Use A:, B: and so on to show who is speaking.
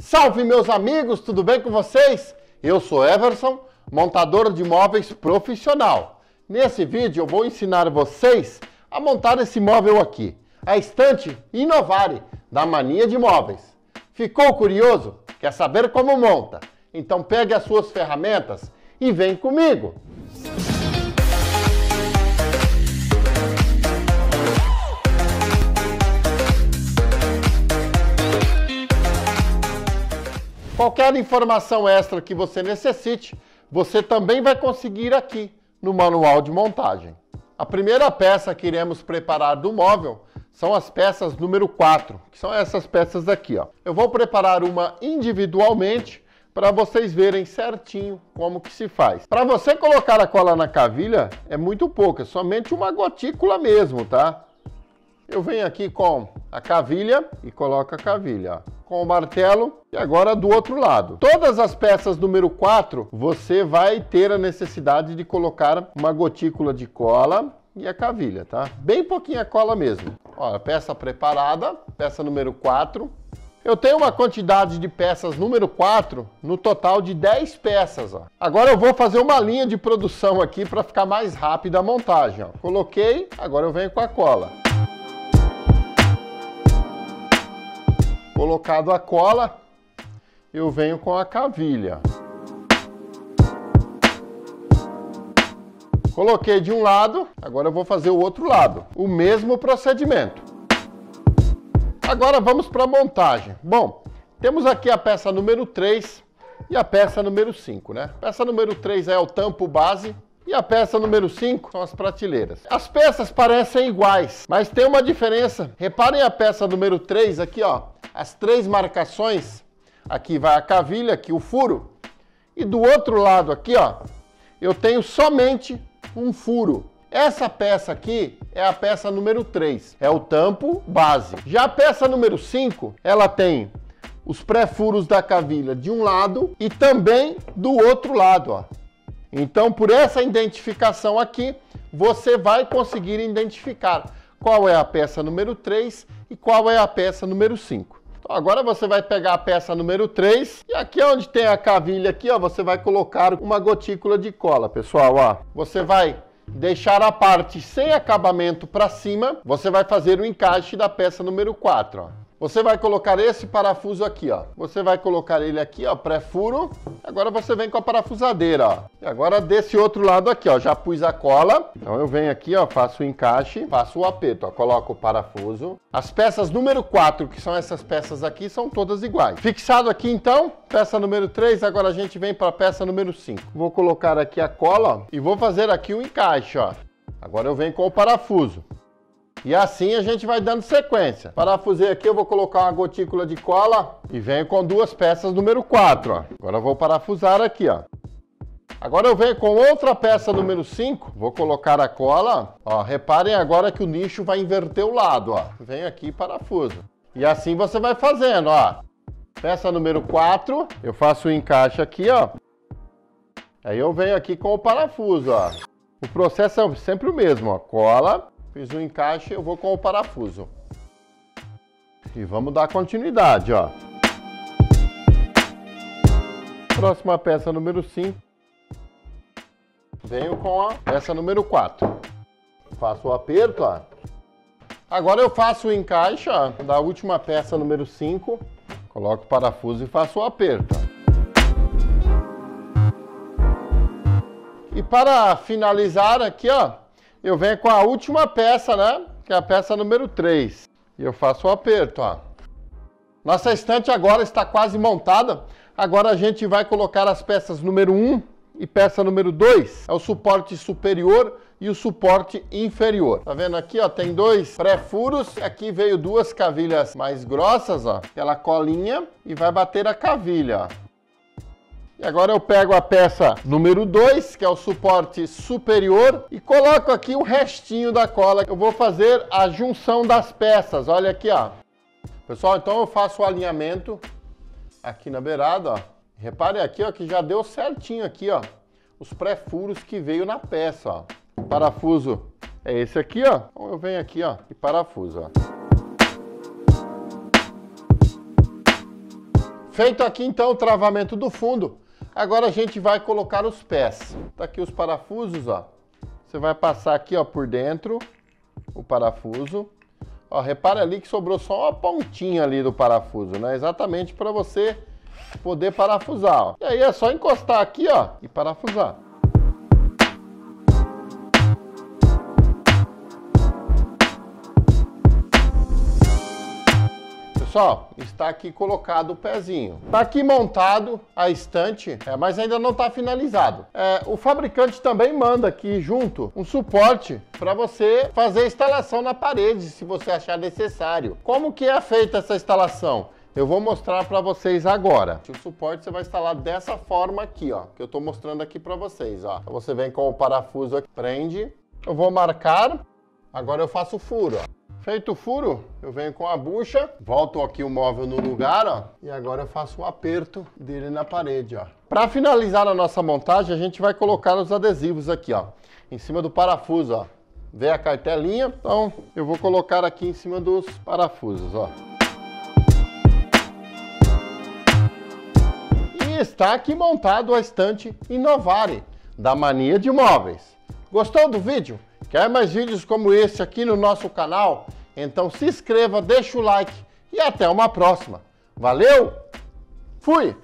A: Salve meus amigos, tudo bem com vocês? Eu sou Everson, montador de móveis profissional. Nesse vídeo eu vou ensinar vocês a montar esse móvel aqui, a estante Inovare, da Mania de Móveis. Ficou curioso? Quer saber como monta? Então pegue as suas ferramentas e vem comigo! Qualquer informação extra que você necessite, você também vai conseguir aqui no manual de montagem. A primeira peça que iremos preparar do móvel são as peças número 4, que são essas peças aqui. Ó. Eu vou preparar uma individualmente para vocês verem certinho como que se faz. Para você colocar a cola na cavilha é muito pouca, é somente uma gotícula mesmo, tá? Eu venho aqui com a cavilha e coloco a cavilha. Ó com o martelo e agora do outro lado. Todas as peças número 4, você vai ter a necessidade de colocar uma gotícula de cola e a cavilha, tá? Bem pouquinha cola mesmo. Olha, peça preparada, peça número 4. Eu tenho uma quantidade de peças número 4 no total de 10 peças. Ó. Agora eu vou fazer uma linha de produção aqui para ficar mais rápida a montagem. Ó. Coloquei, agora eu venho com a cola. Colocado a cola, eu venho com a cavilha. Coloquei de um lado, agora eu vou fazer o outro lado. O mesmo procedimento. Agora vamos para a montagem. Bom, temos aqui a peça número 3 e a peça número 5, né? Peça número 3 é o tampo base, e a peça número 5 são as prateleiras. As peças parecem iguais, mas tem uma diferença. Reparem a peça número 3 aqui, ó. As três marcações. Aqui vai a cavilha, aqui o furo. E do outro lado aqui, ó, eu tenho somente um furo. Essa peça aqui é a peça número 3, é o tampo base. Já a peça número 5, ela tem os pré-furos da cavilha de um lado e também do outro lado, ó. Então, por essa identificação aqui, você vai conseguir identificar qual é a peça número 3 e qual é a peça número 5. Agora você vai pegar a peça número 3 e aqui onde tem a cavilha aqui, ó, você vai colocar uma gotícula de cola, pessoal, ó. Você vai deixar a parte sem acabamento para cima, você vai fazer o encaixe da peça número 4, ó. Você vai colocar esse parafuso aqui, ó. Você vai colocar ele aqui, ó, pré-furo. Agora você vem com a parafusadeira, ó. E agora desse outro lado aqui, ó, já pus a cola. Então eu venho aqui, ó, faço o encaixe, faço o aperto, ó, coloco o parafuso. As peças número 4, que são essas peças aqui, são todas iguais. Fixado aqui então, peça número 3, agora a gente vem para a peça número 5. Vou colocar aqui a cola, ó, e vou fazer aqui o encaixe, ó. Agora eu venho com o parafuso. E assim a gente vai dando sequência. Parafusei aqui, eu vou colocar uma gotícula de cola e venho com duas peças número 4, ó. Agora eu vou parafusar aqui, ó. Agora eu venho com outra peça número 5, vou colocar a cola, ó. Reparem agora que o nicho vai inverter o lado, ó. Vem aqui e parafuso. E assim você vai fazendo, ó. Peça número 4, eu faço o encaixe aqui, ó. Aí eu venho aqui com o parafuso, ó. O processo é sempre o mesmo, ó. Cola, Fiz o encaixe, eu vou com o parafuso. E vamos dar continuidade, ó. Próxima peça número 5. Venho com a peça número 4. Faço o aperto, ó. Agora eu faço o encaixe ó, da última peça número 5. Coloco o parafuso e faço o aperto. E para finalizar aqui, ó, eu venho com a última peça, né? Que é a peça número 3. E eu faço o aperto, ó. Nossa estante agora está quase montada. Agora a gente vai colocar as peças número 1 e peça número 2. É o suporte superior e o suporte inferior. Tá vendo aqui, ó, tem dois pré-furos. Aqui veio duas cavilhas mais grossas, ó. Aquela colinha e vai bater a cavilha, ó. E agora eu pego a peça número 2, que é o suporte superior, e coloco aqui o restinho da cola. Eu vou fazer a junção das peças, olha aqui, ó. Pessoal, então eu faço o alinhamento aqui na beirada, ó. Reparem aqui, ó, que já deu certinho aqui, ó, os pré-furos que veio na peça, ó. O parafuso é esse aqui, ó. Então eu venho aqui, ó, e parafuso, ó. Feito aqui então o travamento do fundo, agora a gente vai colocar os pés. Tá aqui os parafusos, ó. Você vai passar aqui, ó, por dentro o parafuso. Ó, repare ali que sobrou só uma pontinha ali do parafuso, né? Exatamente para você poder parafusar, ó. E aí é só encostar aqui, ó, e parafusar. Pessoal, está aqui colocado o pezinho. Está aqui montado a estante, é, mas ainda não está finalizado. É, o fabricante também manda aqui junto um suporte para você fazer a instalação na parede, se você achar necessário. Como que é feita essa instalação? Eu vou mostrar para vocês agora. O suporte você vai instalar dessa forma aqui, ó, que eu estou mostrando aqui para vocês, ó. Então você vem com o parafuso aqui, prende. Eu vou marcar. Agora eu faço o furo, ó. Feito o furo, eu venho com a bucha, volto aqui o móvel no lugar, ó, e agora eu faço o aperto dele na parede, ó. Para finalizar a nossa montagem, a gente vai colocar os adesivos aqui, ó, em cima do parafuso, ó. Vê a cartelinha, então eu vou colocar aqui em cima dos parafusos, ó. E está aqui montado a estante Inovare, da Mania de Móveis. Gostou do vídeo? Quer mais vídeos como esse aqui no nosso canal? Então se inscreva, deixa o like e até uma próxima. Valeu? Fui!